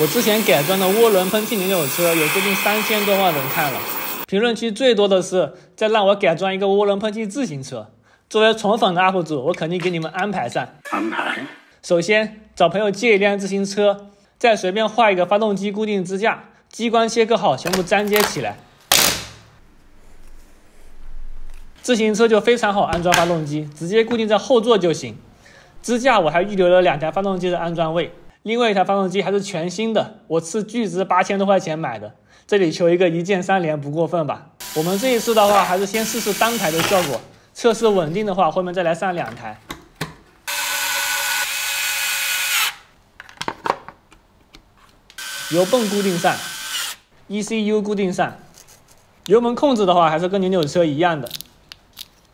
我之前改装的涡轮喷气扭扭车有接近三千多万人看了，评论区最多的是在让我改装一个涡轮喷气自行车。作为宠粉的 UP 主，我肯定给你们安排上。安排。首先找朋友借一辆自行车，再随便画一个发动机固定支架，机关切割好，全部粘接起来。自行车就非常好安装发动机，直接固定在后座就行。支架我还预留了两台发动机的安装位，另外一台发动机还是全新的，我斥巨资八千多块钱买的。这里求一个一键三连不过分吧？我们这一次的话，还是先试试单台的效果，测试稳定的话，后面再来上两台。油泵固定上，ECU 固定上，油门控制的话还是跟扭扭车一样的。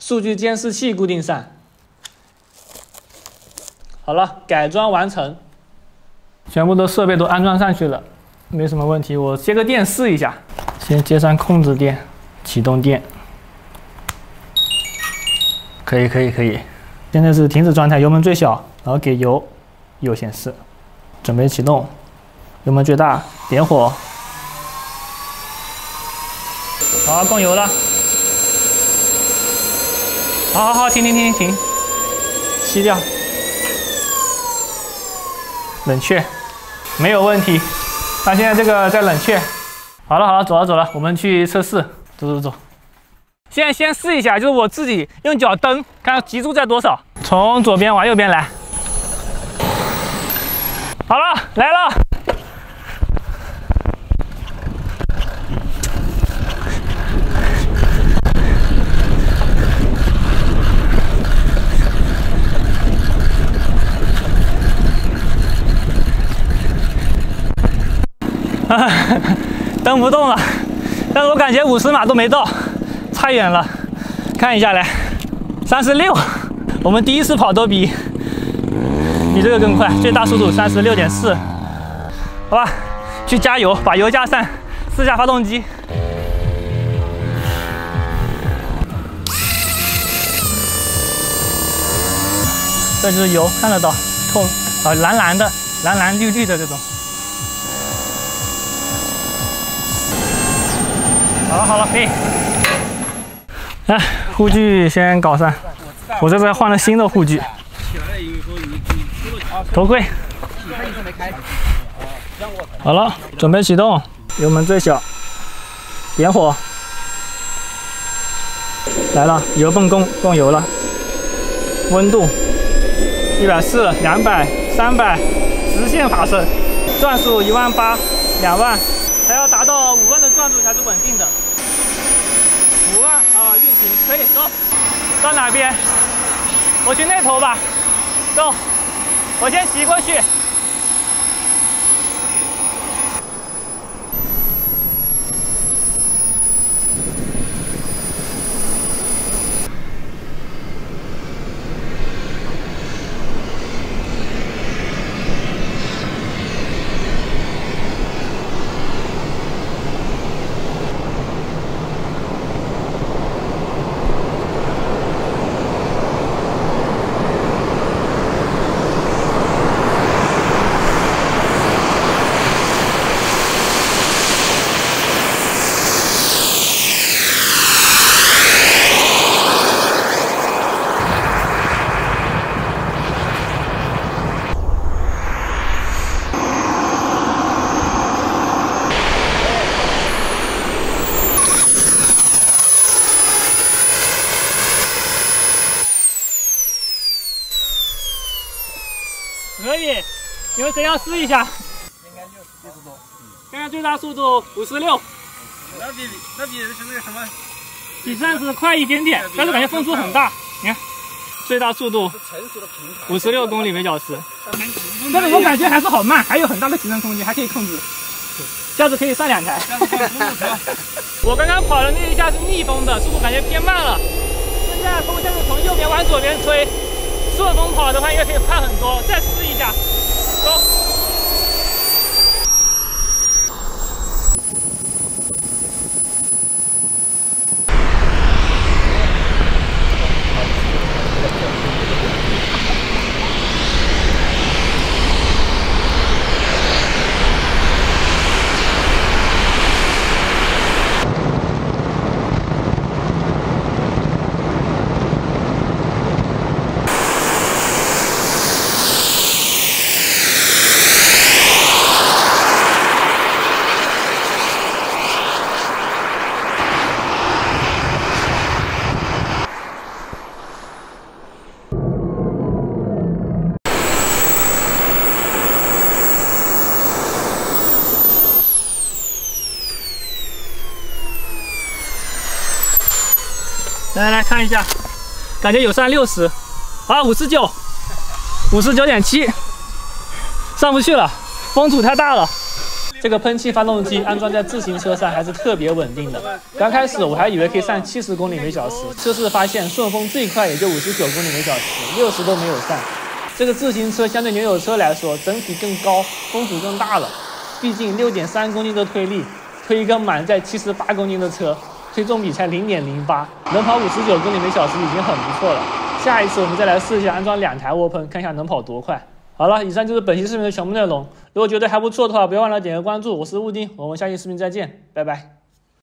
数据监视器固定上，好了，改装完成，全部的设备都安装上去了，没什么问题。我接个电试一下，先接上控制电、启动电，可以，可以，可以。现在是停止状态，油门最小，然后给油，右显示，准备启动，油门最大，点火，好，供油了。好好好，停停停停停，熄掉，冷却，没有问题。它现在这个在冷却。好了好了，走了走了，我们去测试，走走走。现在先试一下，就是我自己用脚蹬，看极速在多少。从左边往右边来。好了，来了。蹬不动了，但是我感觉五十码都没到，差远了。看一下来，三十六，我们第一次跑都比。比这个更快，最大速度三十六点四。好吧，去加油，把油加上，试下发动机。这就是油，看得到，透啊，蓝蓝的，蓝蓝绿绿的这种。好了好了，可以。来，护具先搞上。我这边换了新的护具。头盔。好了，准备启动，油门最小，点火。来了，油泵供供油了。温度一百四、两百、三百，直线爬升，转速一万八、两万。还要达到五万的转速才是稳定的。啊，运行可以走。到哪边？我去那头吧。走，我先骑过去。可以，你们谁要试一下？应该六六十多。刚刚最大速度五十六。那比那比是那个什么？比上次快一点点，但是感觉风速很大。你看，最大速度五十六公里每小时。但是我感觉还是好慢，还有很大的提升空间，还可以控制。下次可以上两台。我刚刚跑的那一下是逆风的，速度感觉偏慢了。现在风向是从右边往左边吹。顺风跑的话，应该可以快很多。再试一下，走。来来来看一下，感觉有上六十，啊五十九，五十九点七，上不去了，风阻太大了。这个喷气发动机安装在自行车上还是特别稳定的。刚开始我还以为可以上七十公里每小时，测试发现顺风最快也就五十九公里每小时，六十都没有上。这个自行车相对牛油车来说，整体更高，风阻更大了。毕竟六点三公斤的推力，推一个满载七十八公斤的车，推重比才零点零八，能跑五十九公里每小时已经很不错了。下一次我们再来试一下安装两台涡喷，看一下能跑多快。好了，以上就是本期视频的全部内容。如果觉得还不错的话，不要忘了点个关注。我是雾丁，我们下期视频再见，拜拜。